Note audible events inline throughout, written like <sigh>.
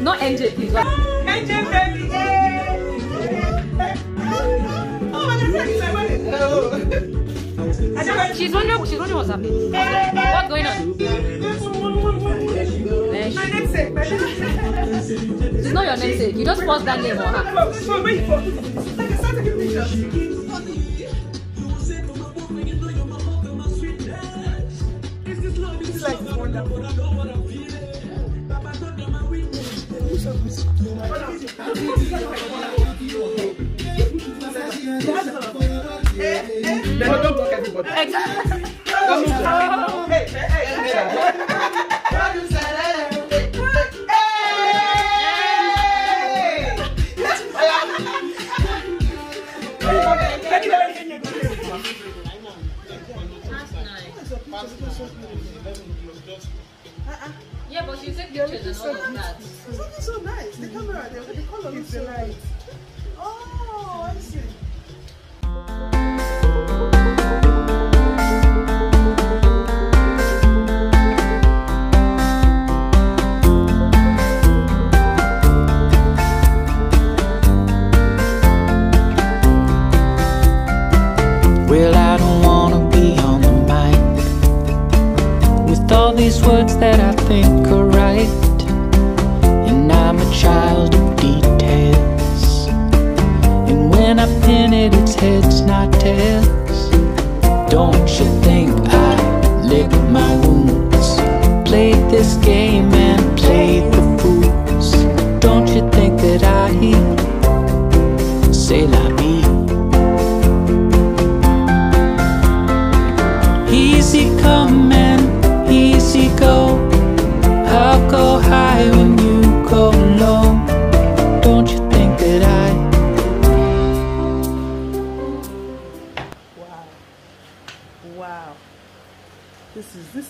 Not NJ, please. Right? She's wondering. She's wondering what's happening. What's going on? It's not your namesake. You just force that name on her. Don't block everybody. Exactly. Hey, hey, hey, hey. What you say? Hey, hey. Yeah, but she take pictures and all of that. It's looking so nice. The camera, the, the color looks so nice. Played this game and played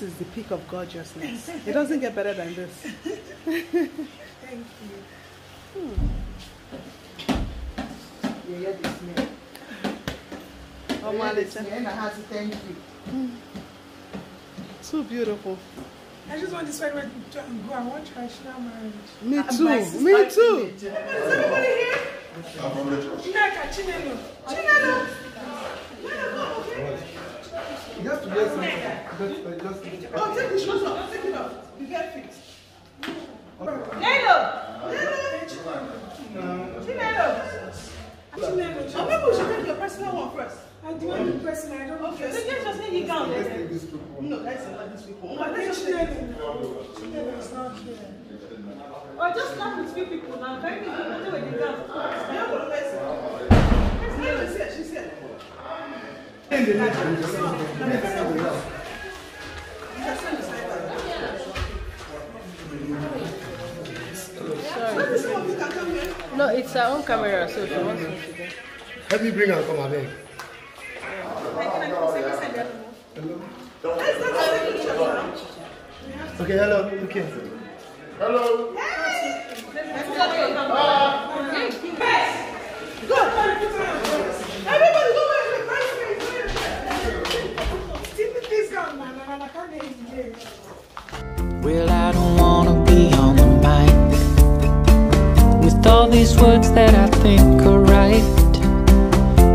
This is the peak of gorgeousness. <laughs> It doesn't get better than this. Thank you. Yeah, yeah, this man. Oh, Yeah, my this little. man, I have to thank you. So beautiful. I just want this one to go. I want traditional marriage. Me my too. sister Me is too. in it. Is everybody here? Chinaka, Chinelo. Chinelo. You have to wear something. Just, oh, take the shoes off. Take it off. You get fixed. Nelo. Chinelo. Chinelo. Oh, maybe we should take your personal one first. I do want the person. I don't Okay, so just just take it down. No, that's not these people. Oh, let's just take it. Chinelo. Chinelo is not here. Or just laugh with few people now. Very good. Matter No, it's her own camera, so she wants me to go. Help me bring her come abeg. Let's let's take pictures now. Okay, hello. Okay. Hello. Well, I don't want to be on the mic with all these words that I think are right,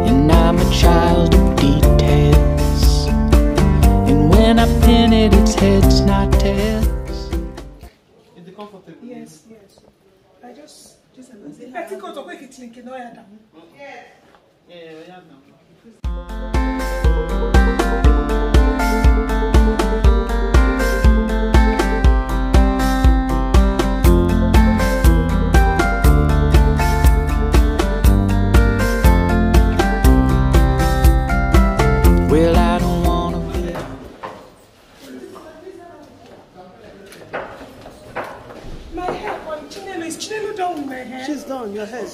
and I'm a child of details. And when I pin it, it's heads, not tails. Yes, yes. I just just a Yeah, yeah, yeah.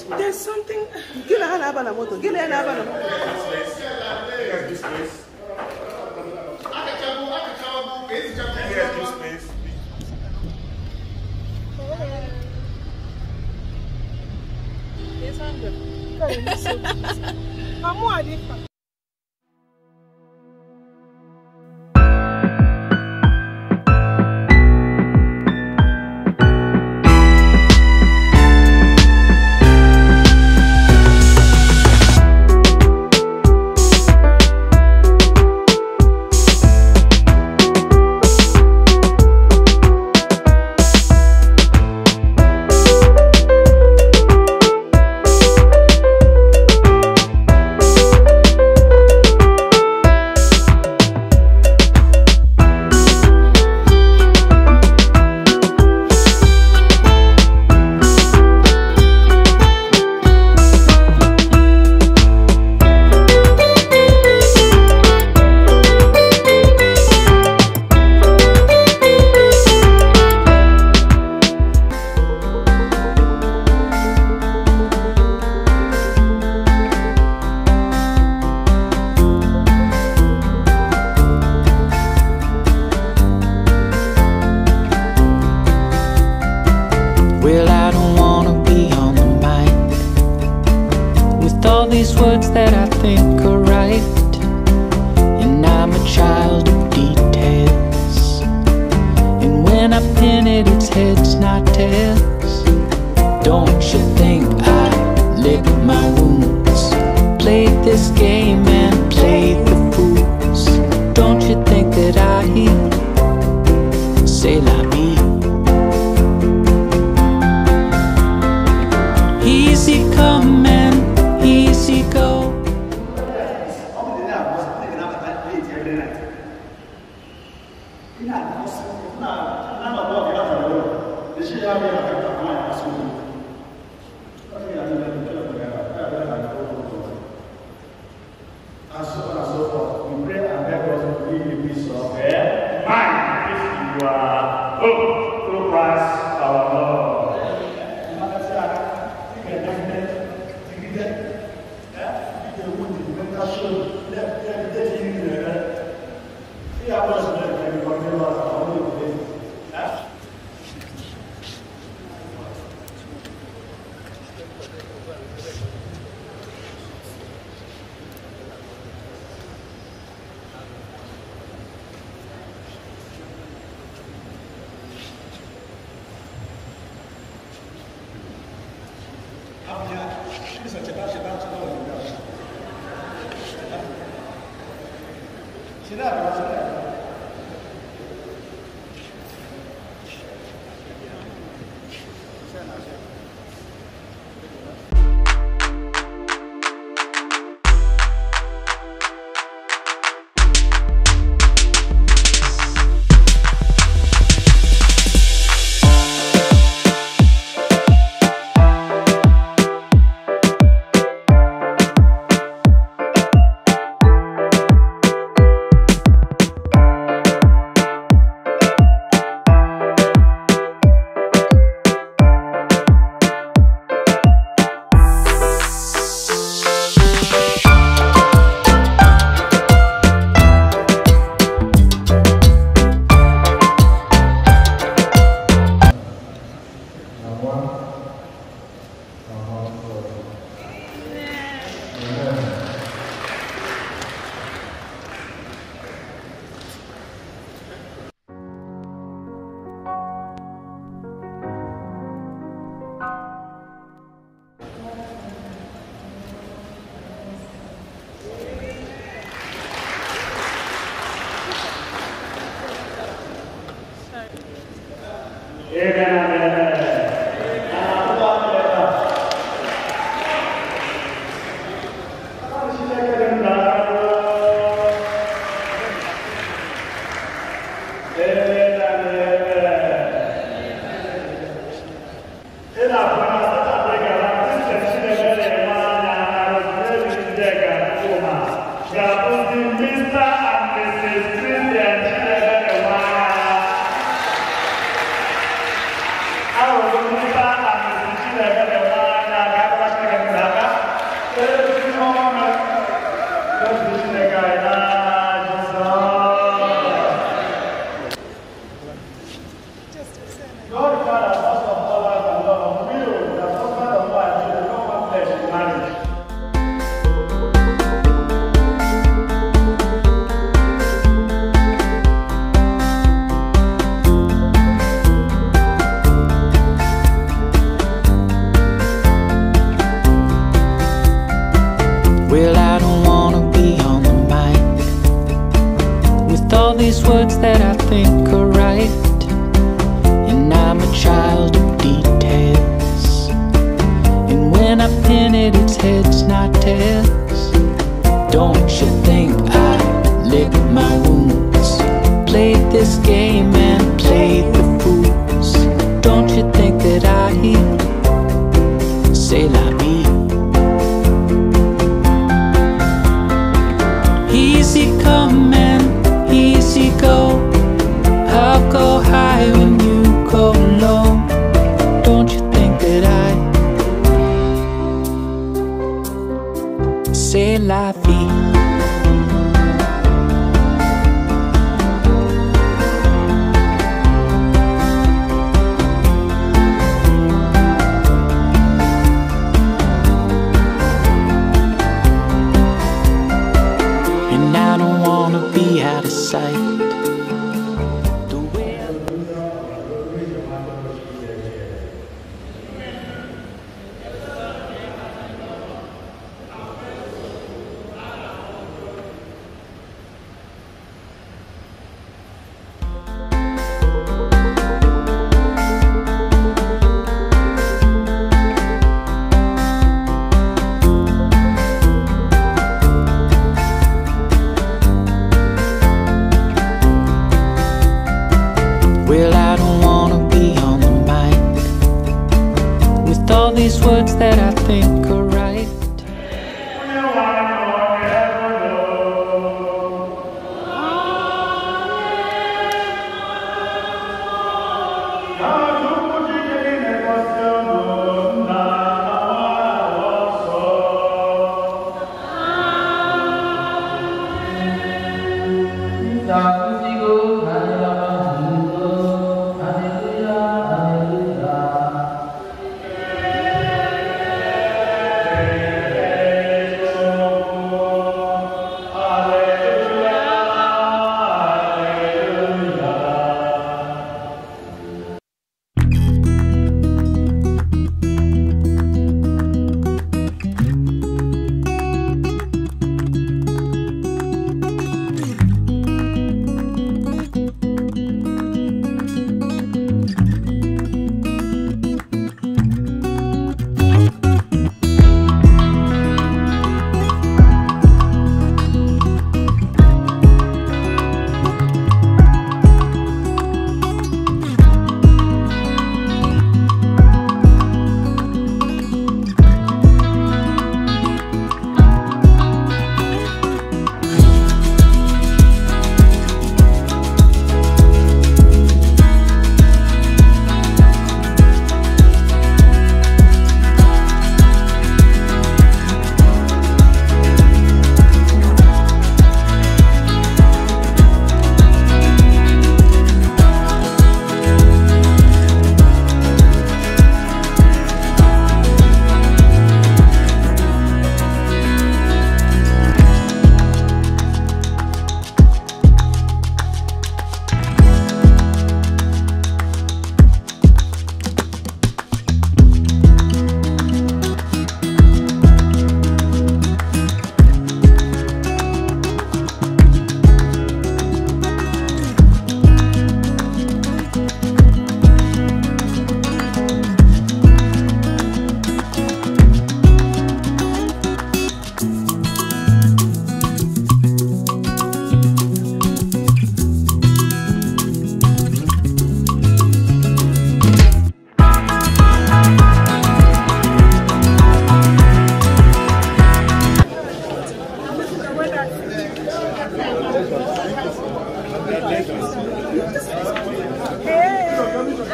There's something. Give me an na Give me an haba. He de onde? Ele está chorando. Ele é, ele é, ele é this game and play the fools. Don't you think that I say la vie? sight. all these words that I think are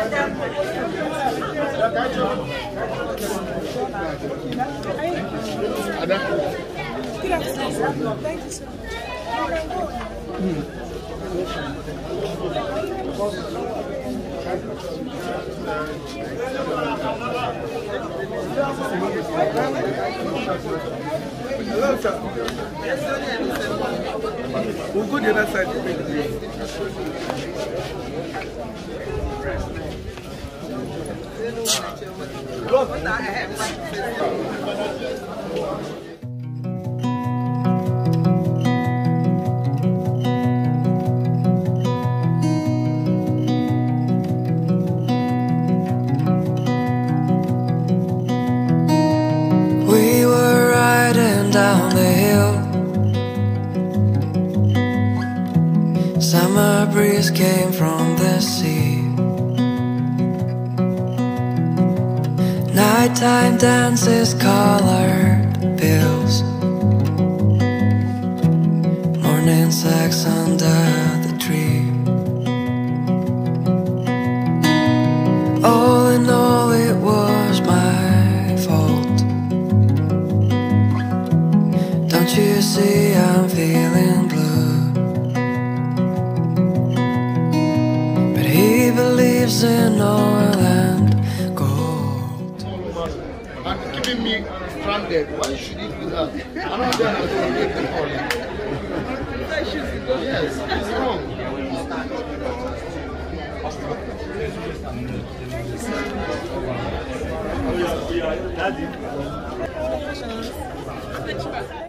Good afternoon. Thank you so much. You can go. Hello, sir. We'll go the other side. luôn. Luôn, chúng ta hẹn Nighttime dances, colored pills. Morning sex under the tree. All in all, it was my fault. Don't you see I'm feeling blue? But he believes in oil keeping me stranded. Why should it be that? I'm not there to make the call. Yes, it's wrong. Well,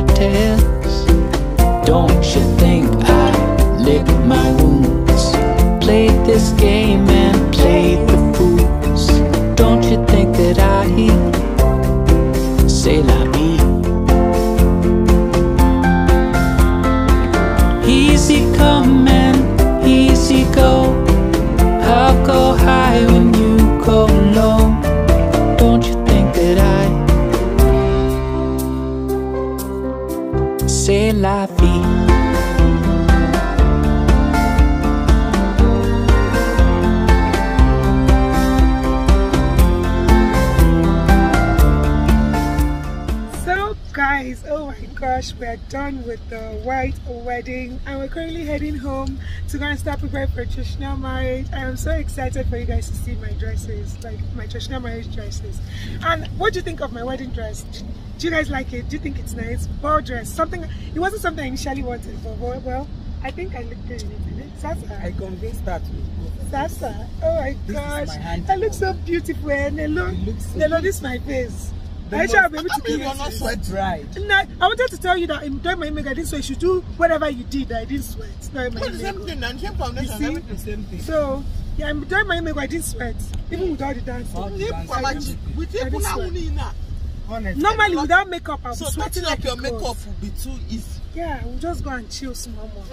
not tails. Don't you think I lick my wounds? Played this game and played the fools. Don't you think that I say la vie? Easy done with the white wedding and we're currently heading home to go and start preparing for traditional marriage. I am so excited for you guys to see my dresses, like my traditional marriage dresses. And what do you think of my wedding dress? Do you guys like it? Do you think it's nice? Ball dress, something, it wasn't something I initially wanted, but well, well I think I look good in it? Sasa. I convinced her to Sasa. Oh my This is gosh. my hand. I look so beautiful and they look, You so they this is my face. I shall be able to give not sweat bride. no, I wanted to tell you that in during my makeup I didn't sweat. You do whatever you did. I didn't sweat. During my the same thing, and same You foundation, see? everything the same thing. So yeah, I'm during my makeup I didn't sweat, even without the dancing. All the I dancing. didn't- With I didn't sweat. Honestly. Normally without makeup I'll So up like your makeup will be too easy. Yeah, we'll just go and chill small more.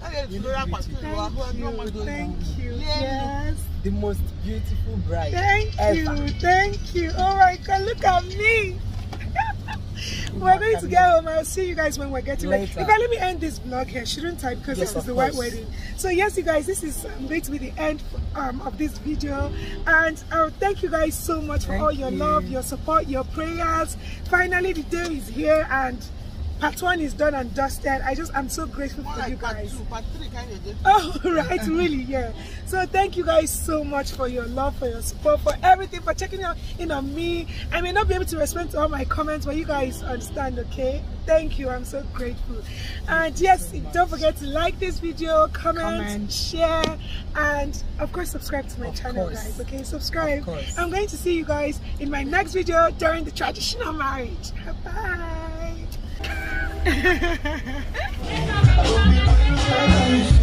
Thank you, thank you. Yes, The most beautiful bride thank ever. you, thank you. Oh my God, look at me. <laughs> we're going to get home. I'll see you guys when we're getting ready. In fact, let me end this vlog here, shouldn't I? Because Yes, this is the white wedding. So yes, you guys, this is um, going to be the end um, of this video. And uh, thank you guys so much for Thank all your you. love, your support, your prayers. Finally, the day is here and part one is done and dusted. I just, I'm so grateful for you guys. part three guys Oh, <laughs> right, really, yeah. So thank you guys so much for your love, for your support, for everything, for checking out in on me. I may not be able to respond to all my comments, but you guys understand, okay? Thank you, I'm so grateful. And yes, don't forget to like this video, comment, Comment. share, and of course subscribe to my Of channel, course. guys. Okay, subscribe. Of course. I'm going to see you guys in my next video during the traditional marriage. Bye. Thank <laughs> you.